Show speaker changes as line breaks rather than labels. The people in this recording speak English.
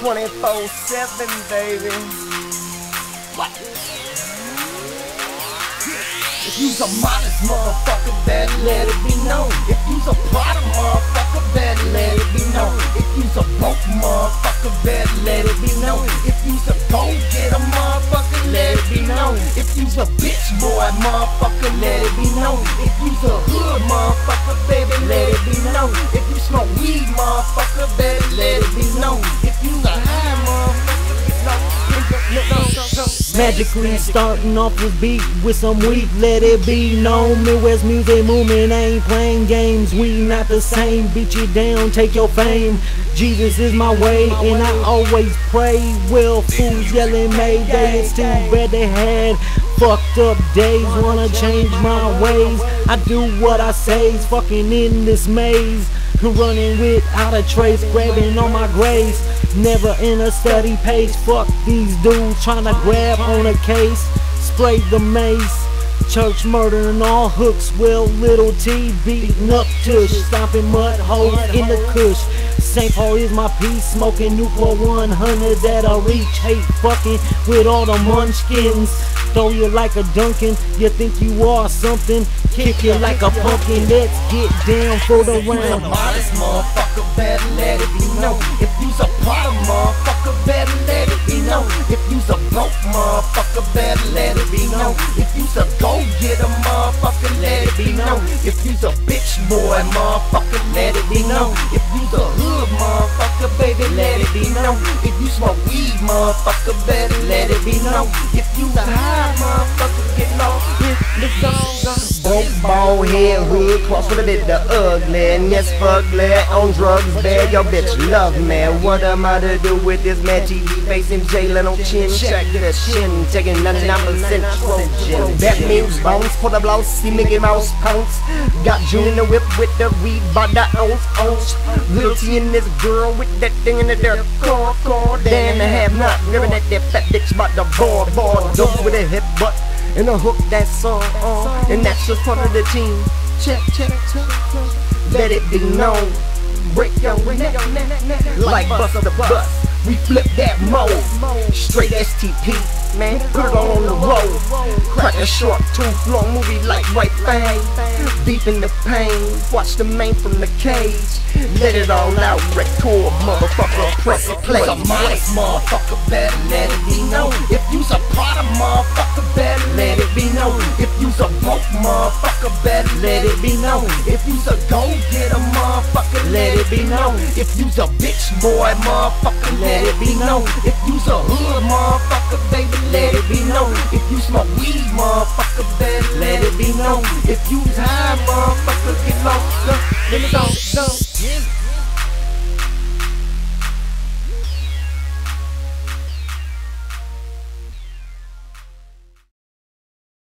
24-7, baby. What? If you's a modest motherfucker, better let it be known. If you's a product motherfucker, better let it be known. If you's a broke motherfucker, better let it be known. If you's a go get a motherfucker, let it be known. If you's a bitch boy motherfucker, let it be known. If you's a hood motherfucker, baby, let it be known. If you smoke weed motherfucker, better let it be known.
Magically starting off this beat with some weed, let it be known. Midwest music movement ain't playing games. We not the same. Beat you down, take your fame. Jesus is my way, and I always pray. Well, fools yelling Mayday. It's too bad they had fucked up days. Wanna change my ways. I do what I say. Fucking in this maze. Running without a trace, grabbing on my grace. Never in a steady pace. Fuck these dudes trying to grab on a case. Spray the mace. Church murder and all hooks. Well, little T beating up tush. Stomping mud holes in the kush. St. Paul is my piece, smoking Newport 100 that I reach. Hate fucking with all the munchkins. Throw you like a Duncan, you think you are something. Kick you like a pumpkin, let's get down for the round.
modest motherfucker, better let it be motherfucker, better let it be known. If you's a go get a motherfucker, let it be known. If you's a bitch boy motherfucker, let it be known. If you's a hood motherfucker, baby, let it be known. If you smoke weed motherfucker, better let it be known. If you high motherfucker, get low. It's song Broke bald head hood cross with a bit of ugly yes fugly on drugs bad your bitch love me what am I to do with this man TV facing jailing on chin check the shin taking 99% Trojan that means bounce for the blouse see Mickey Mouse pounce got June in the whip with the weed by the ounce ounce little T in this girl with that thing in the dirt core core damn the have not living at that fat bitch by the board board dope with a hip butt and a hook that's on, on, and that's just part of the team. Check, check, check, check. Let it be known. Break your neck, like bust the bus. We flip that mode, straight STP, man. Put it on the road. Crack a short tooth, long movie like White Fang. Deep in the pain, watch the main from the cage. Let it all out, record, motherfucker, press play. a modest motherfucker, better let it be known. If you's a product motherfucker, better let it be known. If you's a broke motherfucker, better let it be known. If you's a go it be known. If you's a bitch boy, motherfucker, let it be known. If you's a hood, motherfucker, baby, let it be known. If you smoke weed, motherfucker, baby, let it be known. If you's high, motherfucker, get lost. Look, let me go, go.